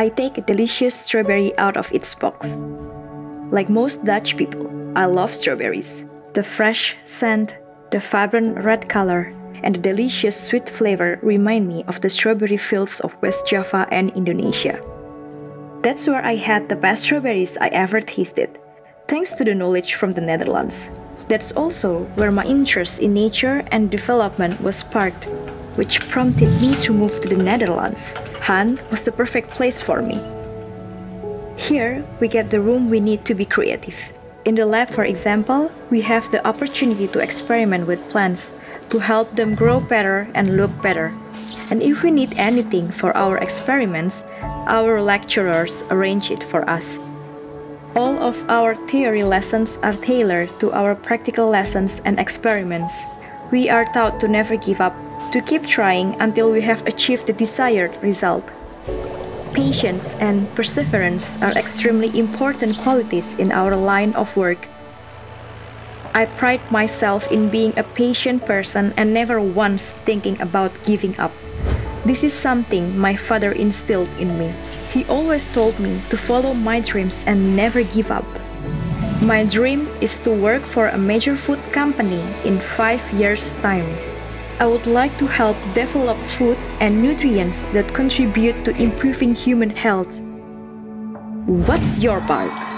I take a delicious strawberry out of its box. Like most Dutch people, I love strawberries. The fresh scent, the vibrant red color, and the delicious sweet flavor remind me of the strawberry fields of West Java and Indonesia. That's where I had the best strawberries I ever tasted, thanks to the knowledge from the Netherlands. That's also where my interest in nature and development was sparked, which prompted me to move to the Netherlands. HAN was the perfect place for me. Here, we get the room we need to be creative. In the lab, for example, we have the opportunity to experiment with plants to help them grow better and look better. And if we need anything for our experiments, our lecturers arrange it for us. All of our theory lessons are tailored to our practical lessons and experiments. We are taught to never give up, to keep trying until we have achieved the desired result. Patience and perseverance are extremely important qualities in our line of work. I pride myself in being a patient person and never once thinking about giving up. This is something my father instilled in me. He always told me to follow my dreams and never give up. My dream is to work for a major food company in five years' time. I would like to help develop food and nutrients that contribute to improving human health. What's your part?